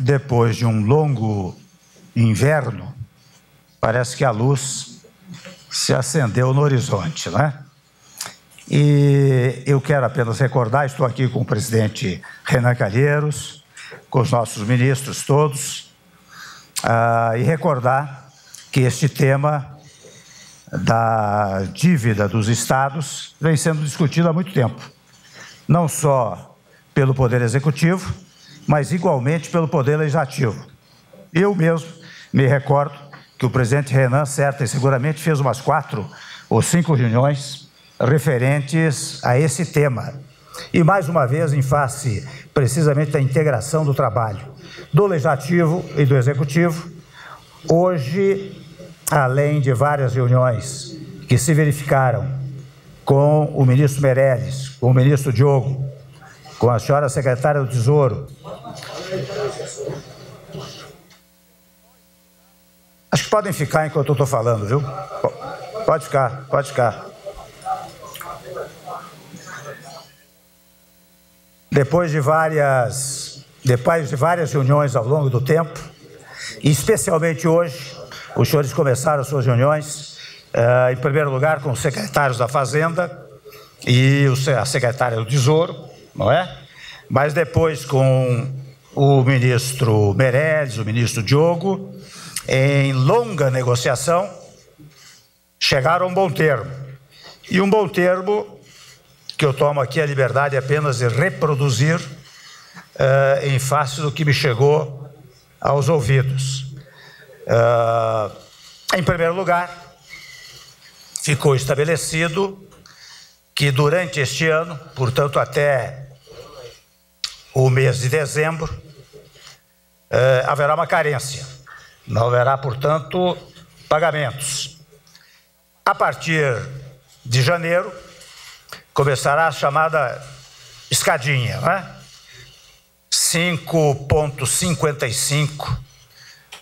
Depois de um longo inverno, parece que a luz se acendeu no horizonte, né? E eu quero apenas recordar, estou aqui com o presidente Renan Calheiros, com os nossos ministros todos, uh, e recordar que este tema da dívida dos estados vem sendo discutido há muito tempo, não só pelo Poder Executivo, mas igualmente pelo Poder Legislativo. Eu mesmo me recordo que o presidente Renan, certo e seguramente, fez umas quatro ou cinco reuniões referentes a esse tema. E mais uma vez, em face precisamente da integração do trabalho do Legislativo e do Executivo, hoje, além de várias reuniões que se verificaram com o ministro Meirelles, com o ministro Diogo, com a senhora secretária do Tesouro, Acho que podem ficar enquanto eu estou falando, viu? Pode ficar, pode ficar. Depois de várias, depois de várias reuniões ao longo do tempo, especialmente hoje, os senhores começaram suas reuniões, uh, em primeiro lugar com os secretários da Fazenda e a secretária do Tesouro, não é? Mas depois com o ministro Meirelles, o ministro Diogo, em longa negociação, chegaram a um bom termo. E um bom termo que eu tomo aqui a liberdade apenas de reproduzir uh, em face do que me chegou aos ouvidos. Uh, em primeiro lugar, ficou estabelecido que durante este ano, portanto até o mês de dezembro, uh, haverá uma carência. Não haverá, portanto, pagamentos. A partir de janeiro, começará a chamada escadinha, né? 5,55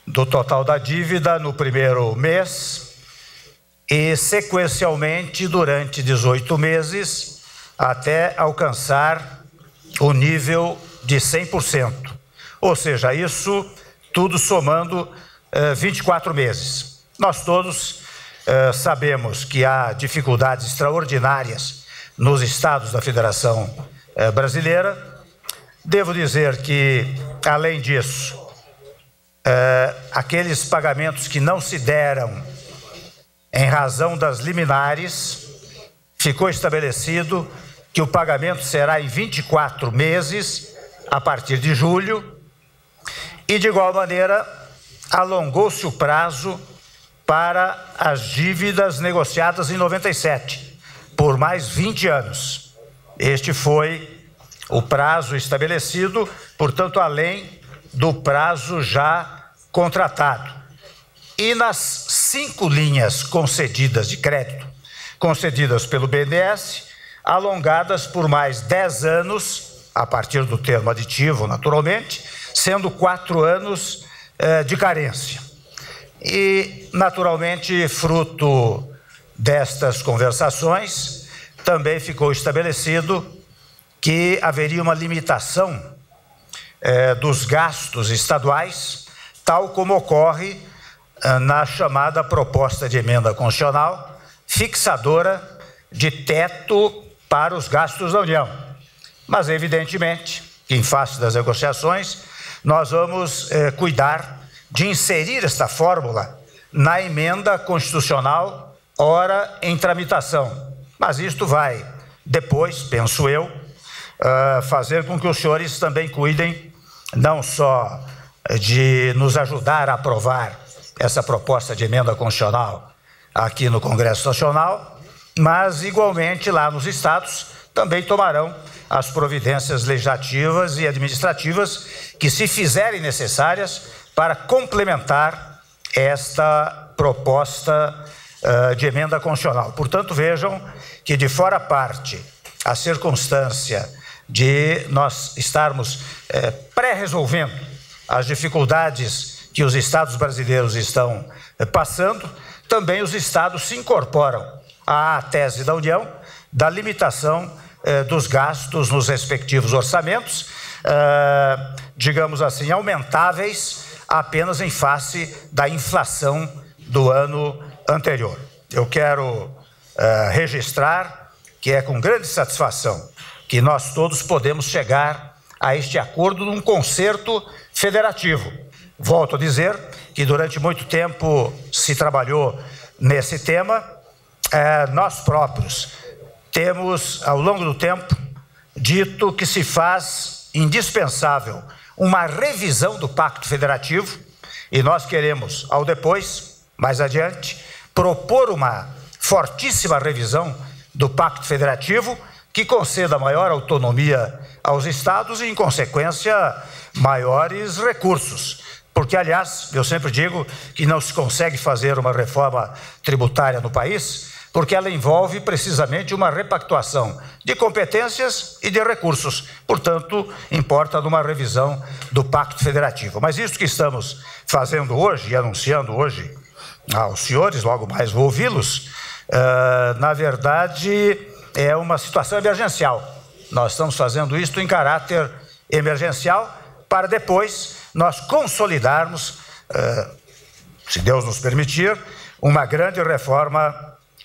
do total da dívida no primeiro mês e sequencialmente durante 18 meses até alcançar o nível de 100%. Ou seja, isso tudo somando eh, 24 meses. Nós todos eh, sabemos que há dificuldades extraordinárias nos estados da Federação eh, Brasileira. Devo dizer que, além disso, eh, aqueles pagamentos que não se deram em razão das liminares, ficou estabelecido que o pagamento será em 24 meses, a partir de julho, e de igual maneira alongou-se o prazo para as dívidas negociadas em 97 por mais 20 anos. Este foi o prazo estabelecido, portanto, além do prazo já contratado. E nas cinco linhas concedidas de crédito, concedidas pelo BNDES, alongadas por mais 10 anos, a partir do termo aditivo, naturalmente, sendo quatro anos eh, de carência. E, naturalmente, fruto destas conversações, também ficou estabelecido que haveria uma limitação eh, dos gastos estaduais, tal como ocorre eh, na chamada proposta de emenda constitucional, fixadora de teto para os gastos da União. Mas, evidentemente, em face das negociações, nós vamos eh, cuidar de inserir esta fórmula na emenda constitucional ora em tramitação. Mas isto vai, depois, penso eu, uh, fazer com que os senhores também cuidem, não só de nos ajudar a aprovar essa proposta de emenda constitucional aqui no Congresso Nacional, mas igualmente lá nos estados também tomarão as providências legislativas e administrativas que se fizerem necessárias para complementar esta proposta uh, de emenda constitucional. Portanto, vejam que, de fora parte, a circunstância de nós estarmos uh, pré-resolvendo as dificuldades que os estados brasileiros estão eh, passando, também os estados se incorporam à tese da União da limitação eh, dos gastos nos respectivos orçamentos, eh, digamos assim, aumentáveis apenas em face da inflação do ano anterior. Eu quero eh, registrar que é com grande satisfação que nós todos podemos chegar a este acordo num concerto federativo. Volto a dizer que durante muito tempo se trabalhou nesse tema, é, nós próprios temos, ao longo do tempo, dito que se faz indispensável uma revisão do Pacto Federativo e nós queremos, ao depois, mais adiante, propor uma fortíssima revisão do Pacto Federativo que conceda maior autonomia aos estados e, em consequência, maiores recursos. Porque, aliás, eu sempre digo que não se consegue fazer uma reforma tributária no país, porque ela envolve precisamente uma repactuação de competências e de recursos. Portanto, importa numa revisão do Pacto Federativo. Mas isso que estamos fazendo hoje e anunciando hoje aos senhores, logo mais vou ouvi-los, uh, na verdade é uma situação emergencial. Nós estamos fazendo isto em caráter emergencial para depois nós consolidarmos, eh, se Deus nos permitir, uma grande reforma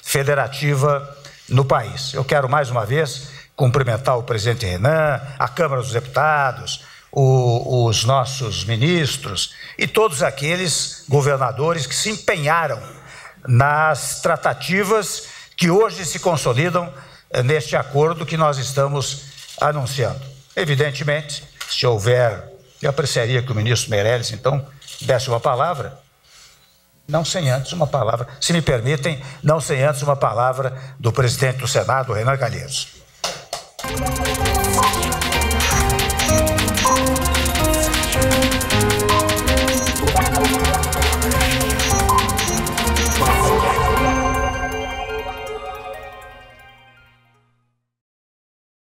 federativa no país. Eu quero mais uma vez cumprimentar o presidente Renan, a Câmara dos Deputados, o, os nossos ministros e todos aqueles governadores que se empenharam nas tratativas que hoje se consolidam eh, neste acordo que nós estamos anunciando. Evidentemente, se houver eu apreciaria que o ministro Meirelles, então, desse uma palavra, não sem antes uma palavra, se me permitem, não sem antes uma palavra do presidente do Senado, Renan Calheiros.